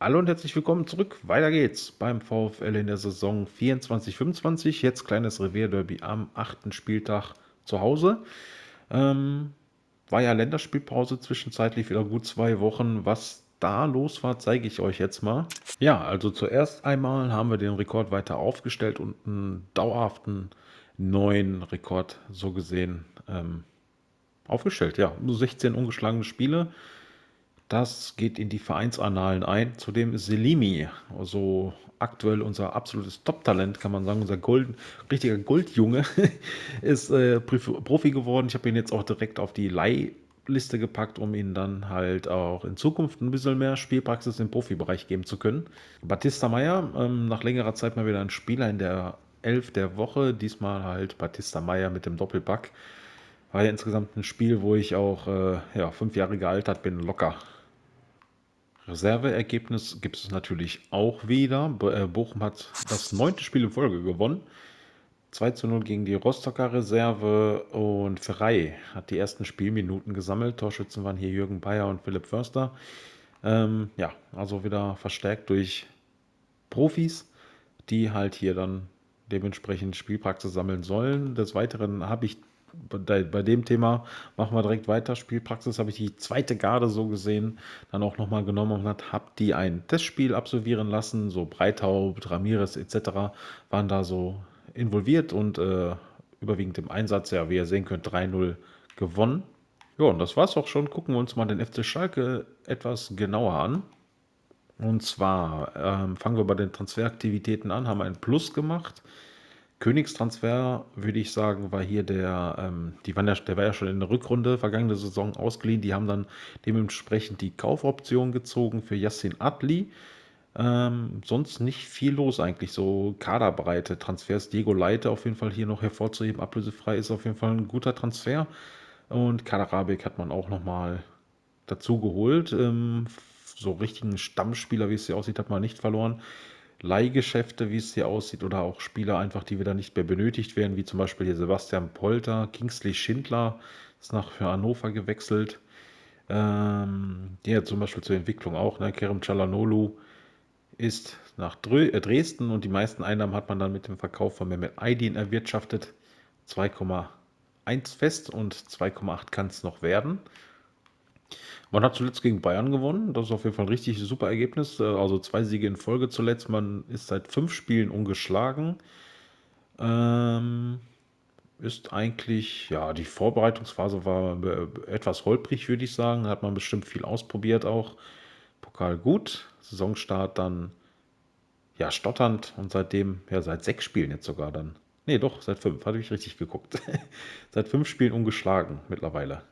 Hallo und herzlich willkommen zurück. Weiter geht's beim VfL in der Saison 24-25. Jetzt kleines Revierderby am achten Spieltag zu Hause. Ähm, war ja Länderspielpause zwischenzeitlich wieder gut zwei Wochen. Was da los war, zeige ich euch jetzt mal. Ja, also zuerst einmal haben wir den Rekord weiter aufgestellt und einen dauerhaften neuen Rekord so gesehen ähm, aufgestellt. Ja, nur 16 ungeschlagene Spiele. Das geht in die Vereinsannalen ein. Zudem ist Selimi, also aktuell unser absolutes Top-Talent, kann man sagen, unser Golden, richtiger Goldjunge, ist äh, Profi geworden. Ich habe ihn jetzt auch direkt auf die Leihliste gepackt, um ihn dann halt auch in Zukunft ein bisschen mehr Spielpraxis im Profibereich geben zu können. Batista Meyer, ähm, nach längerer Zeit mal wieder ein Spieler in der Elf der Woche, diesmal halt Batista Meyer mit dem Doppelpack. War ja insgesamt ein Spiel, wo ich auch äh, ja, fünf Jahre gealtert bin, locker Reserveergebnis gibt es natürlich auch wieder. Äh, Bochum hat das neunte Spiel in Folge gewonnen. 2 zu 0 gegen die Rostocker Reserve und Ferrei hat die ersten Spielminuten gesammelt. Torschützen waren hier Jürgen Bayer und Philipp Förster. Ähm, ja, also wieder verstärkt durch Profis, die halt hier dann dementsprechend Spielpraxis sammeln sollen. Des Weiteren habe ich bei, bei dem Thema machen wir direkt weiter. Spielpraxis habe ich die zweite Garde so gesehen, dann auch nochmal genommen und habe die ein Testspiel absolvieren lassen. So Breithaupt, Ramirez etc. waren da so involviert und äh, überwiegend im Einsatz. Ja, wie ihr sehen könnt, 3-0 gewonnen. Ja, und das war's auch schon. Gucken wir uns mal den FC Schalke etwas genauer an. Und zwar ähm, fangen wir bei den Transferaktivitäten an, haben ein Plus gemacht. Königstransfer, würde ich sagen, war hier der, ähm, die waren ja, der war ja schon in der Rückrunde vergangene Saison ausgeliehen. Die haben dann dementsprechend die Kaufoption gezogen für Yassin Adli. Ähm, sonst nicht viel los eigentlich, so Kaderbreite, Transfers. Diego Leite auf jeden Fall hier noch hervorzuheben, ablösefrei ist auf jeden Fall ein guter Transfer. Und Kaderabek hat man auch nochmal dazu geholt. Ähm, so richtigen Stammspieler, wie es hier aussieht, hat man nicht verloren. Leihgeschäfte, wie es hier aussieht, oder auch Spieler einfach, die wieder nicht mehr benötigt werden, wie zum Beispiel hier Sebastian Polter, Kingsley Schindler ist nach für Hannover gewechselt. Ähm, der zum Beispiel zur Entwicklung auch, ne? Kerem Chalanolu ist nach äh, Dresden und die meisten Einnahmen hat man dann mit dem Verkauf von Mehmet Aydin erwirtschaftet. 2,1 fest und 2,8 kann es noch werden. Man hat zuletzt gegen Bayern gewonnen. Das ist auf jeden Fall ein richtig super Ergebnis. Äh, also zwei Siege in Folge zuletzt. Man ist seit fünf Spielen ungeschlagen. Ähm, ist eigentlich, ja, die Vorbereitungsphase war etwas holprig, würde ich sagen. Da hat man bestimmt viel ausprobiert auch. Pokal gut. Saisonstart dann, ja, stotternd und seitdem, ja, seit sechs Spielen jetzt sogar dann. Nee, doch, seit fünf, hatte ich richtig geguckt. seit fünf Spielen ungeschlagen mittlerweile.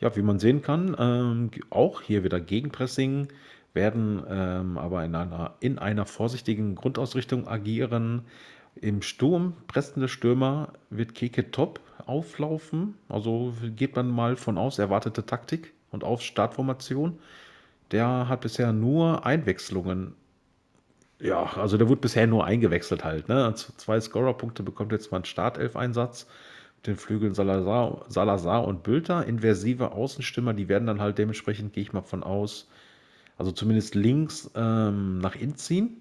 Ja, wie man sehen kann, ähm, auch hier wieder Gegenpressing, werden ähm, aber in einer, in einer vorsichtigen Grundausrichtung agieren. Im Sturm, pressende Stürmer, wird Keke top auflaufen. Also geht man mal von aus, erwartete Taktik und auf Startformation. Der hat bisher nur Einwechslungen. Ja, also der wurde bisher nur eingewechselt halt. Ne? Zwei Scorer-Punkte bekommt jetzt mal einen Startelf-Einsatz den Flügeln Salazar, Salazar und Bülter, inversive Außenstimmer, die werden dann halt dementsprechend, gehe ich mal von aus, also zumindest links ähm, nach innen ziehen.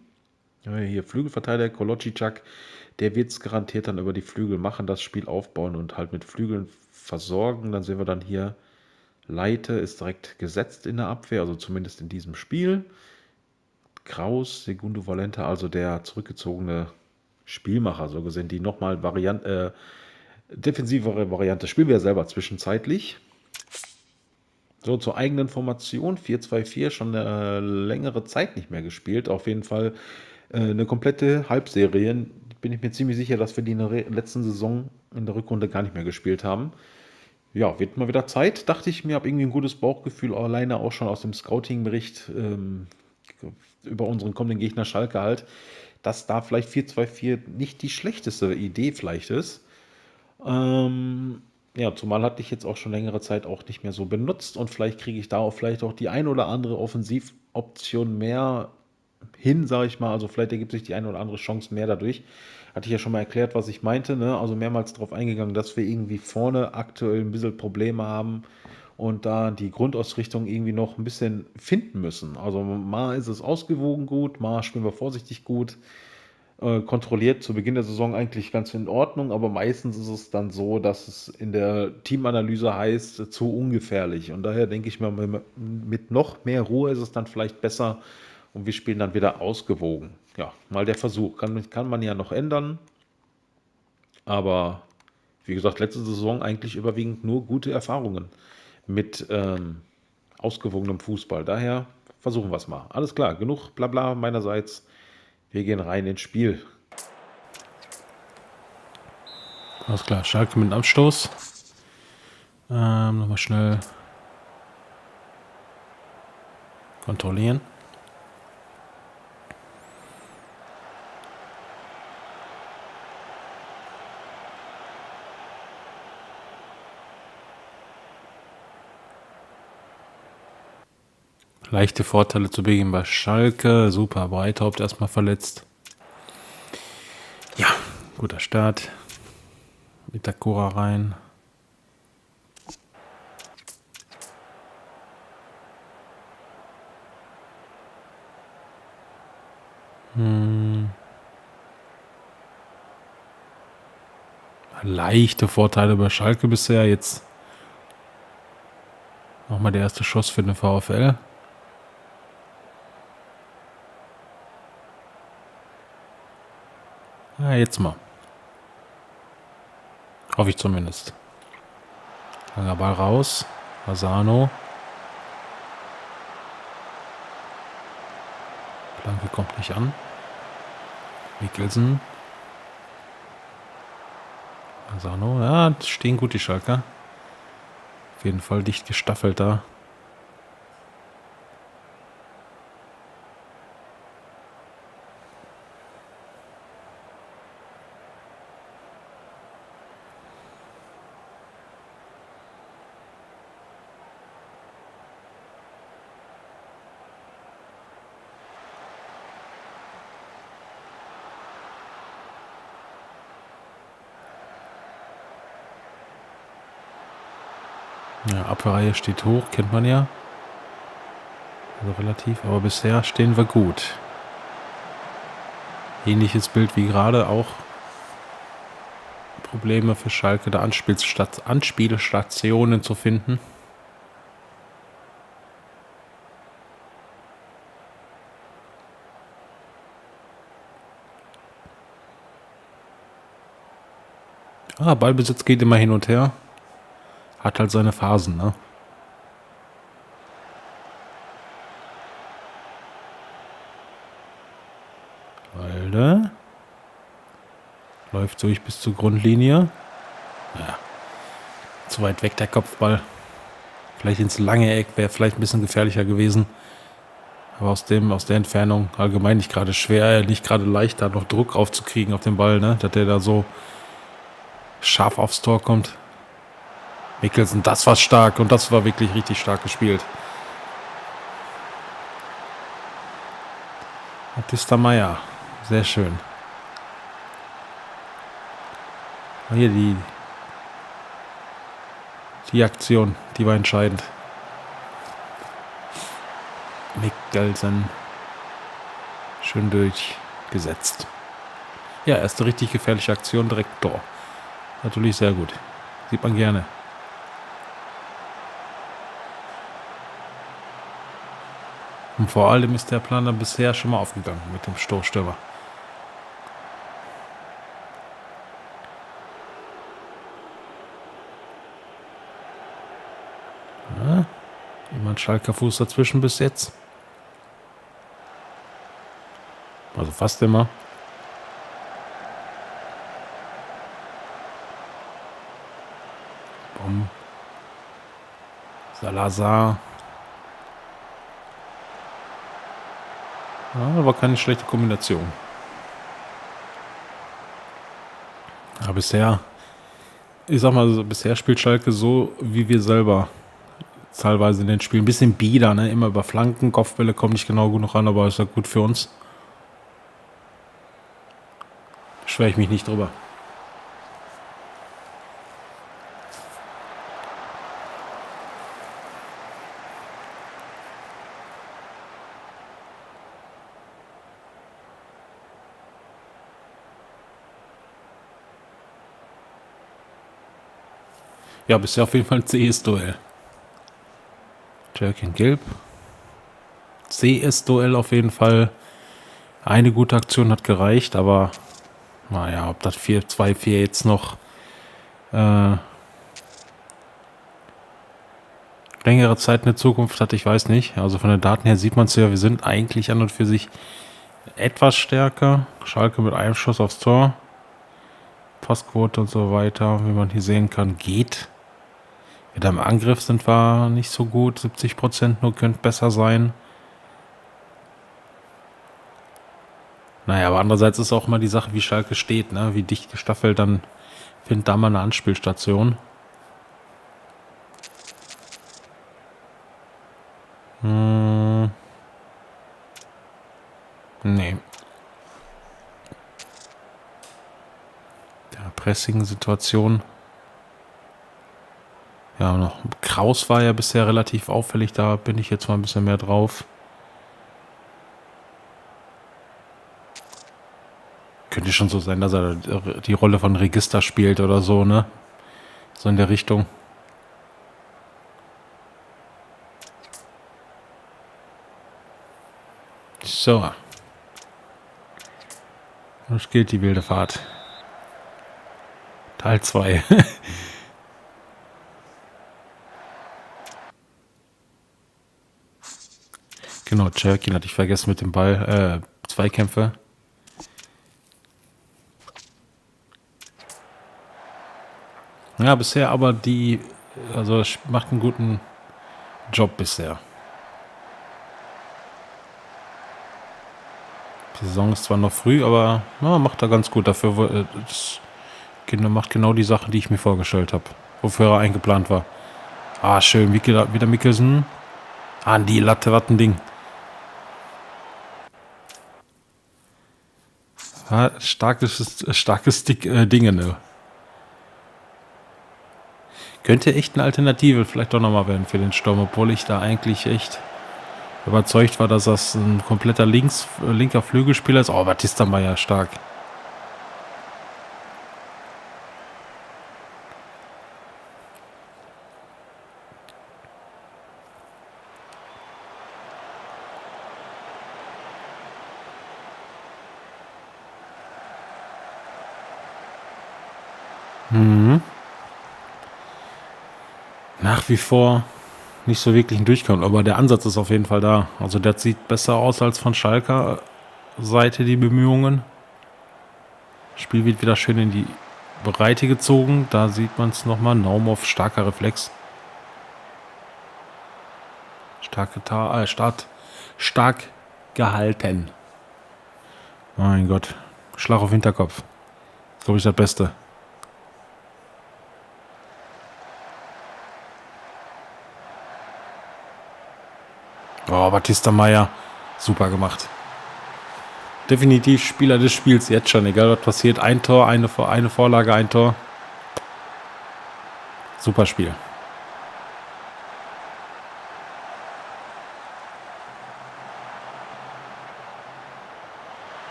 Hier Flügelverteidiger Kolocicak, der wird es garantiert dann über die Flügel machen, das Spiel aufbauen und halt mit Flügeln versorgen. Dann sehen wir dann hier, Leite ist direkt gesetzt in der Abwehr, also zumindest in diesem Spiel. Kraus, Segundo Valenta, also der zurückgezogene Spielmacher, so gesehen, die nochmal Variante, äh, defensivere Variante spielen wir selber zwischenzeitlich. So, zur eigenen Formation 4-2-4 schon eine längere Zeit nicht mehr gespielt. Auf jeden Fall äh, eine komplette Halbserie. Bin ich mir ziemlich sicher, dass wir die in der letzten Saison in der Rückrunde gar nicht mehr gespielt haben. Ja, wird mal wieder Zeit, dachte ich mir. Habe irgendwie ein gutes Bauchgefühl, alleine auch schon aus dem Scouting-Bericht ähm, über unseren kommenden Gegner Schalke halt, dass da vielleicht 4-2-4 nicht die schlechteste Idee vielleicht ist. Ähm, ja, zumal hatte ich jetzt auch schon längere Zeit auch nicht mehr so benutzt und vielleicht kriege ich da auch vielleicht auch die ein oder andere Offensivoption mehr hin, sage ich mal. Also vielleicht ergibt sich die eine oder andere Chance mehr dadurch. Hatte ich ja schon mal erklärt, was ich meinte. Ne? Also mehrmals darauf eingegangen, dass wir irgendwie vorne aktuell ein bisschen Probleme haben und da die Grundausrichtung irgendwie noch ein bisschen finden müssen. Also mal ist es ausgewogen gut, mal spielen wir vorsichtig gut, äh, kontrolliert zu Beginn der Saison eigentlich ganz in Ordnung, aber meistens ist es dann so, dass es in der Teamanalyse heißt, äh, zu ungefährlich. Und daher denke ich mal, mit noch mehr Ruhe ist es dann vielleicht besser und wir spielen dann wieder ausgewogen. Ja, mal der Versuch. Kann, kann man ja noch ändern. Aber wie gesagt, letzte Saison eigentlich überwiegend nur gute Erfahrungen mit ähm, ausgewogenem Fußball. Daher versuchen wir es mal. Alles klar, genug Blabla meinerseits. Wir gehen rein ins Spiel. Alles klar, Schalke mit dem Abstoß. Ähm, nochmal schnell kontrollieren. Leichte Vorteile zu Beginn bei Schalke. Super, Breithaupt erstmal verletzt. Ja, guter Start. Mit der Cora rein. Hm. Leichte Vorteile bei Schalke bisher. Jetzt nochmal der erste Schuss für den VfL. Ja, jetzt mal. Hoffe ich zumindest. Langer Ball raus. Asano. Planke kommt nicht an. Mikkelsen. Asano. Ja, stehen gut die Schalker. Auf jeden Fall dicht gestaffelt da. Ja, Abwehrreihe steht hoch, kennt man ja. Also relativ, aber bisher stehen wir gut. Ähnliches Bild wie gerade auch Probleme für Schalke, da Anspielstationen zu finden. Ah, Ballbesitz geht immer hin und her. Hat halt seine Phasen, ne? Walde. Läuft durch bis zur Grundlinie. Ja. Zu weit weg der Kopfball. Vielleicht ins lange Eck wäre vielleicht ein bisschen gefährlicher gewesen. Aber aus dem, aus der Entfernung allgemein nicht gerade schwer, nicht gerade leicht, da noch Druck aufzukriegen auf den Ball, ne? Dass der da so scharf aufs Tor kommt. Mikkelsen, das war stark und das war wirklich richtig stark gespielt. Batista Meyer, sehr schön. Hier die, die Aktion, die war entscheidend. Mikkelsen, schön durchgesetzt. Ja, erste richtig gefährliche Aktion, direkt Tor. Natürlich sehr gut. Sieht man gerne. Und vor allem ist der Plan dann bisher schon mal aufgegangen mit dem Stoßstürmer. Ja, immer ein Schalker Fuß dazwischen bis jetzt. Also fast immer. Bom. Salazar. Ja, war keine schlechte Kombination. Aber bisher, ich sag mal, bisher spielt Schalke so, wie wir selber teilweise in den Spielen. Ein bisschen bieder, ne? Immer über Flanken, Kopfbälle kommen nicht genau genug ran, aber ist ja gut für uns. Beschwere ich mich nicht drüber. Ja, bisher auf jeden Fall ein CS-Duell. Jerkin Gilb. CS-Duell auf jeden Fall. Eine gute Aktion hat gereicht, aber naja, ob das 4-2-4 jetzt noch äh, längere Zeit eine Zukunft hat, ich weiß nicht. Also von den Daten her sieht man es ja, wir sind eigentlich an und für sich etwas stärker. Schalke mit einem Schuss aufs Tor. Passquote und so weiter, wie man hier sehen kann, geht. Wieder im Angriff sind wir nicht so gut. 70 Prozent nur könnte besser sein. Naja, aber andererseits ist auch immer die Sache, wie Schalke steht, ne? wie dicht gestaffelt, dann findet da mal eine Anspielstation. Hm. Nee. Der Pressing-Situation. Ja, noch Kraus war ja bisher relativ auffällig, da bin ich jetzt mal ein bisschen mehr drauf. Könnte schon so sein, dass er die Rolle von Register spielt oder so, ne? So in der Richtung. So. Was gilt die wilde Fahrt. Teil 2. genau, Cherkin hatte ich vergessen mit dem Ball. Äh, Zweikämpfe. Ja, bisher aber die, also macht einen guten Job bisher. Die Saison ist zwar noch früh, aber na, macht er ganz gut. Dafür das macht genau die Sachen, die ich mir vorgestellt habe. Wofür er eingeplant war. Ah, schön. Wieder Mikkelsen. An die Latte, was ein Ding. Ja, starkes, starkes Stick, äh, Dinge, ne? Könnte echt eine Alternative vielleicht doch nochmal werden für den Sturm, obwohl ich da eigentlich echt überzeugt war, dass das ein kompletter links, linker Flügelspieler ist. Oh, Batista Meyer stark. Mhm. Nach wie vor nicht so wirklich ein Durchkommen, aber der Ansatz ist auf jeden Fall da. Also der sieht besser aus als von Schalker Seite die Bemühungen. Spiel wird wieder schön in die Breite gezogen. Da sieht man es nochmal. Naumov, starker Reflex. Starke Ta äh, Start, stark gehalten. Mein Gott. Schlag auf Hinterkopf. Glaube ich das Beste. Oh, Batista Meyer. Super gemacht. Definitiv Spieler des Spiels jetzt schon. Egal was passiert. Ein Tor, eine, eine Vorlage, ein Tor. Super Spiel.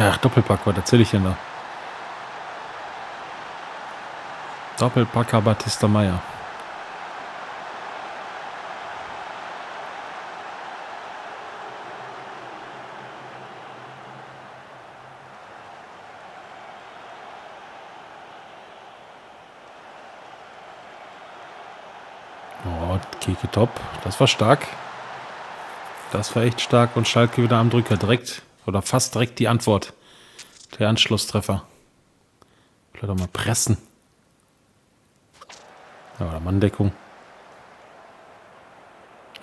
Ach, Doppelpack, was erzähle ich denn da? Doppelpacker Batista Meyer. Keke top. Das war stark. Das war echt stark. Und Schalke wieder am Drücker. Direkt oder fast direkt die Antwort. Der Anschlusstreffer. Vielleicht auch mal pressen. Ja, oder Manndeckung.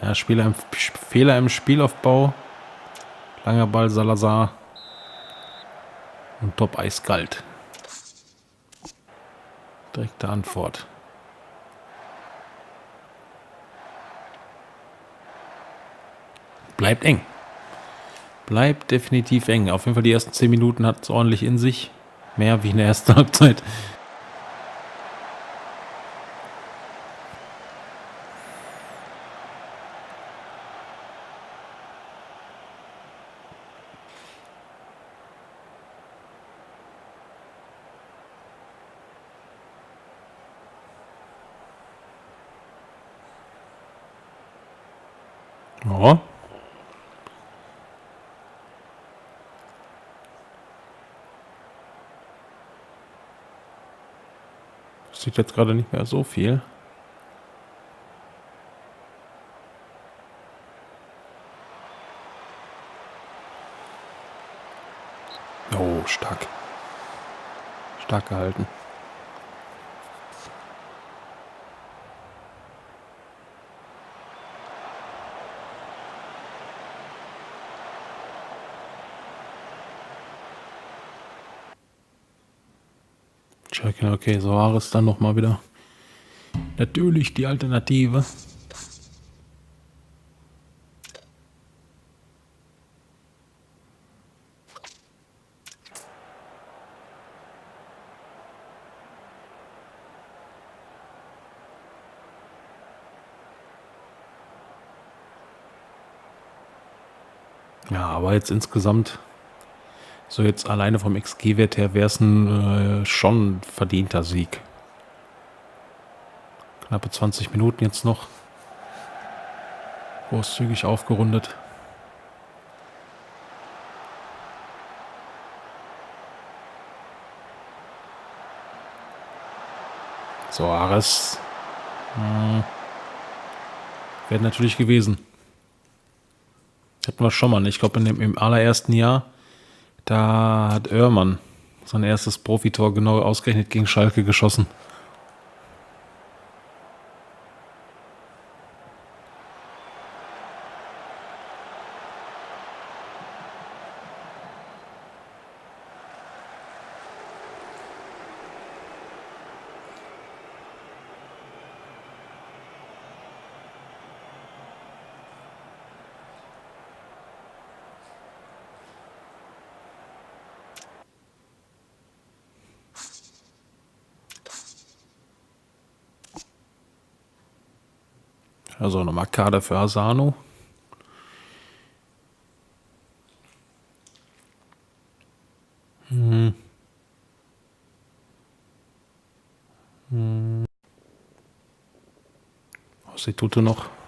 Ja, Spieler im, Fehler im Spielaufbau. Langer Ball Salazar. Und top eiskalt. Direkte Antwort. Bleibt eng. Bleibt definitiv eng. Auf jeden Fall die ersten 10 Minuten hat es ordentlich in sich. Mehr wie in der ersten Halbzeit. Ja. Sieht jetzt gerade nicht mehr so viel. Oh, stark. Stark gehalten. Schalke, okay, Soares dann nochmal wieder. Natürlich die Alternative. Ja, aber jetzt insgesamt so jetzt alleine vom XG-Wert her wäre es ein äh, schon verdienter Sieg. Knappe 20 Minuten jetzt noch. Großzügig aufgerundet. So, Ares. Hm. Wäre natürlich gewesen. Hätten wir schon mal. Ich glaube, im allerersten Jahr da hat Oermann sein erstes Profitor genau ausgerechnet gegen Schalke geschossen. Also nochmal Kader für Asano. Hm. Hm. Was sie tut noch?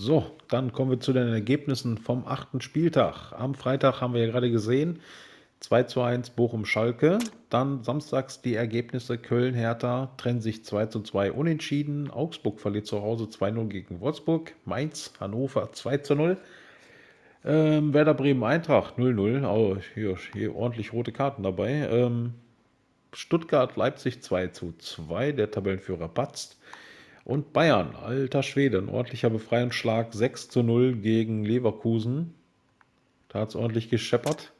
So, dann kommen wir zu den Ergebnissen vom achten Spieltag. Am Freitag haben wir ja gerade gesehen, 2 zu 1 Bochum-Schalke. Dann samstags die Ergebnisse Köln-Hertha trennen sich 2 zu 2 unentschieden. Augsburg verliert zu Hause 2-0 gegen Wolfsburg. Mainz, Hannover 2 zu 0. Ähm, Werder Bremen-Eintracht 0-0. Oh, hier, hier, ordentlich rote Karten dabei. Ähm, Stuttgart-Leipzig 2 zu 2. Der Tabellenführer patzt. Und Bayern, alter Schwede, ein ordentlicher Befreiungsschlag 6 zu 0 gegen Leverkusen. Da hat es ordentlich gescheppert.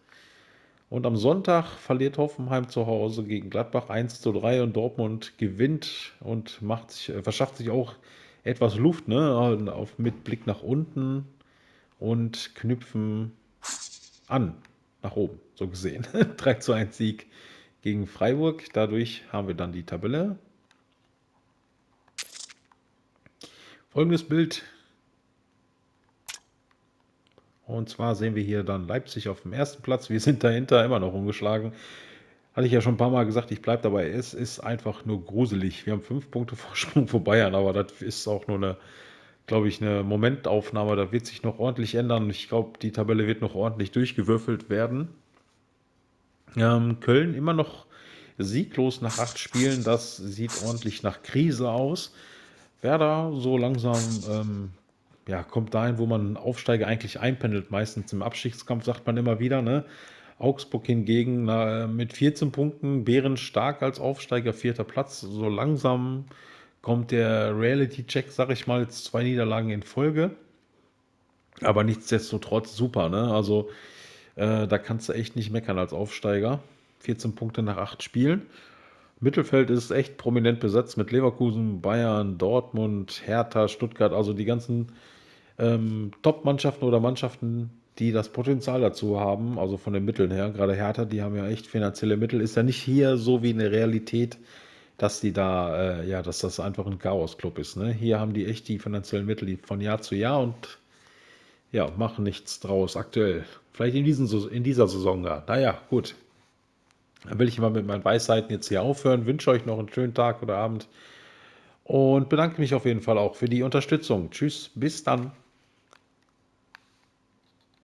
Und am Sonntag verliert Hoffenheim zu Hause gegen Gladbach 1 zu 3 und Dortmund gewinnt und macht sich, äh, verschafft sich auch etwas Luft, ne? Auf, mit Blick nach unten und knüpfen an, nach oben, so gesehen. 3 zu 1 Sieg gegen Freiburg. Dadurch haben wir dann die Tabelle. Folgendes Bild und zwar sehen wir hier dann Leipzig auf dem ersten Platz. Wir sind dahinter immer noch umgeschlagen. Hatte ich ja schon ein paar Mal gesagt, ich bleibe dabei. Es ist einfach nur gruselig. Wir haben fünf Punkte Vorsprung vor Bayern, aber das ist auch nur eine, glaube ich, eine Momentaufnahme. Da wird sich noch ordentlich ändern. Ich glaube, die Tabelle wird noch ordentlich durchgewürfelt werden. Ähm, Köln immer noch sieglos nach acht Spielen. Das sieht ordentlich nach Krise aus. Werder so langsam ähm, ja, kommt dahin, wo man Aufsteiger eigentlich einpendelt. Meistens im Abstiegskampf sagt man immer wieder. Ne? Augsburg hingegen na, mit 14 Punkten, Bären stark als Aufsteiger, vierter Platz. So langsam kommt der Reality-Check, sag ich mal, jetzt zwei Niederlagen in Folge. Aber nichtsdestotrotz super. Ne? Also äh, da kannst du echt nicht meckern als Aufsteiger. 14 Punkte nach acht Spielen. Mittelfeld ist echt prominent besetzt mit Leverkusen, Bayern, Dortmund, Hertha, Stuttgart, also die ganzen ähm, Top-Mannschaften oder Mannschaften, die das Potenzial dazu haben, also von den Mitteln her, gerade Hertha, die haben ja echt finanzielle Mittel, ist ja nicht hier so wie eine Realität, dass die da, äh, ja, dass das einfach ein Chaos-Club ist. Ne? Hier haben die echt die finanziellen Mittel die von Jahr zu Jahr und ja, machen nichts draus aktuell. Vielleicht in, diesen, in dieser Saison gar. Naja, gut. Dann will ich mal mit meinen Weisheiten jetzt hier aufhören. Wünsche euch noch einen schönen Tag oder Abend und bedanke mich auf jeden Fall auch für die Unterstützung. Tschüss, bis dann.